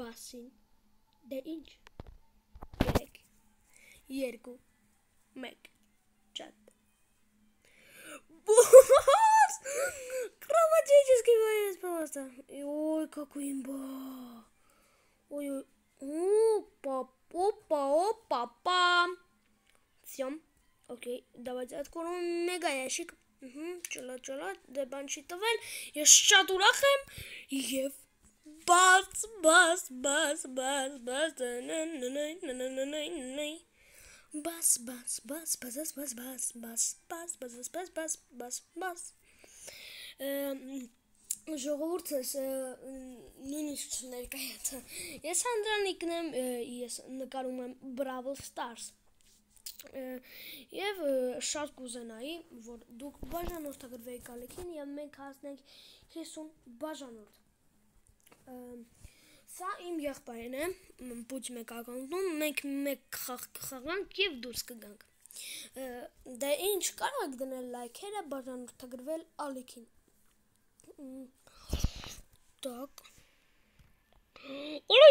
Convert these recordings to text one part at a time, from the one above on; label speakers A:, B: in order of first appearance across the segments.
A: բասին։ Դե ինչ։ 3 2 1 Чат. Босс! Кровотеческий боец просто. Ой, какой имба. Ой, ой. Опа, опа, опа, пам. Все. Окей, давайте откроем мега ящик։ Ահա, ճլա ճլա, դե բան չի տվել։ Ես շատ ուրախ եմ եւ բաց բաց բաց բաց բաց բաց բաց բաց բաց բաց բաց բաց բաց բաց բաց բաց բաց բաց ժողովուրդս նույնիսկ չներկայացա։ Ես Անդրանիկն եմ, ես նկարում եմ Brawl Stars Եվ շատ կուզենայի, որ դուք բաժանորդագրվեիք ալիքին եւ մենք հասնենք 50 բաժանորդ։ Սա իմ եղբայրն է, պուչ մեկ ակաունտում, մենք մեկ խաղ կխաղանք եւ դուրս կգանք։ Դե ինչ կարող դնել լայքերը, բաժանորդագրվել ալիքին։ Так. Ora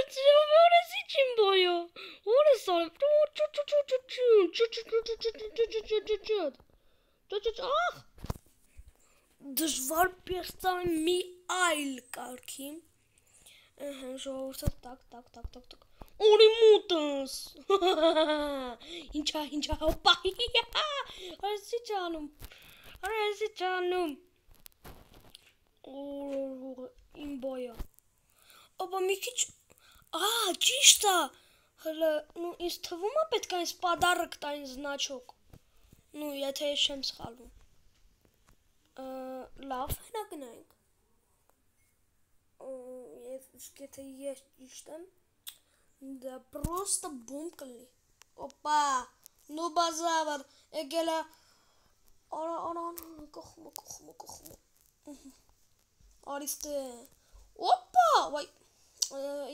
A: ora si chimboyo. Ora sal. Ահ դժվար պերտան մի այլ կարգի։ Ահա ժողովուրդը տակ տակ տակ տակ տակ։ Օրի մուտս։ Ինչա ինչա հոպա։ Արսի ջանում։ Արսի ջանում։ Օ իմ բոյա։ Ապա մի քիչ Ահա, ճիշտ է։ Հələ, ну, ինձ թվում է պետք է այս պադարկ տային զնաչոկ։ Ну, եթե ես չեմ սխալվում։ Լավ, հենա գնանք։ Եվ Իսկ եթե ես ճիշտ եմ, դա պրոստը բում կլի։ Օպա, նո բազավար, եկելա արա արա կողմը կողմը կողմը։ Արիստե։ Օպա, վայ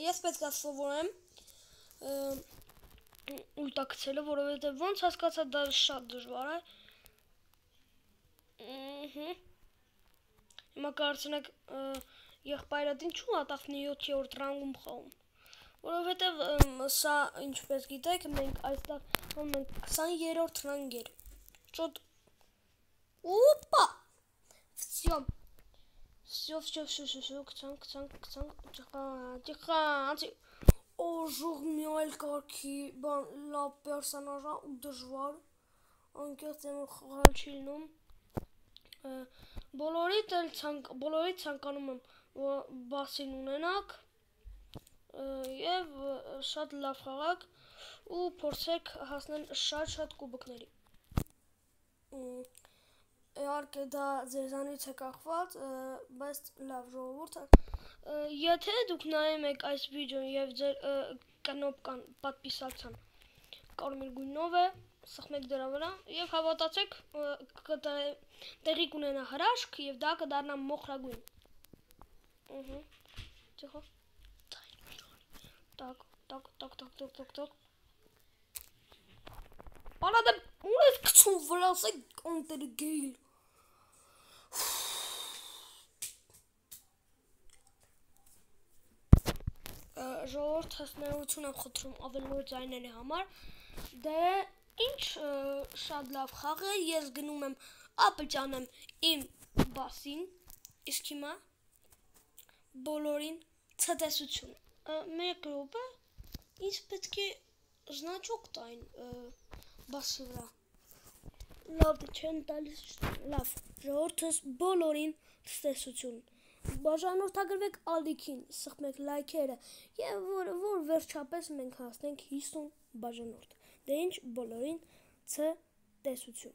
A: ես պետք է սովորեմ ուտակցելը, որովհետև ոնց հասկացա դա շատ դժվար է։ Ահա։ Հիմա կարծենք եղբայրդ ինչու ատախնի 7-րդ ռանգում խաղում։ Որովհետև սա ինչպես գիտեք, մենք այստեղ խաղում ենք 20-րդ ռանգեր։ Ճոտ Опа! Всё. Всё, всё, всё, всё, всё, кцанк, кцанк, кцанк, тихо, тихо, Օժուղ մի այլ կարգի բան լավ պերսոնաժա ու դժվար անկեղծ եմ խաղալ չի լինում բոլորիդ էլ ցանկ բոլորիդ ցանկանում եմ բասին ունենաք եւ շատ լավ խաղաք ու փորձեք հասնել շատ-շատ կուբկների իհարկե դա ձեզանից է կախված բայց լավ ժողովուրդը Եթե դուք նայում եք այս վիդեոն եւ ձեր կնոպկան պատպիսացան կարմիր գույնով է, սխմեք դրա վրա եւ հավատացեք տեղի կունենա հրաշք եւ դա կդառնա մոխրագույն։ Ահա։ Տիխո։ Так, так, так, так, так, так, так։ Արա դա ուր ես գցում վրասը կոնտերը գեյլ։ ժողովուրդ հասնելություն եմ խնդրում ավելորդ ձայների համար։ Դե ինչ շատ լավ խաղ է, ես գնում եմ ապճանեմ իմ բասին, իսկ հիմա բոլորին ցտեսություն։ Մեկ րոպե, ինձ պետք է զնաճոկ տային բասի վրա։ Լավ, չեն տալիս, լավ, ժողովրդս բոլորին ցտեսություն բաժանորդագրվեք ալիքին, սխմեք լայքերը եւ որ որ վերջապես մենք հասնենք 50 բաժանորդ։ Դե ինչ բոլորին ց 带出去。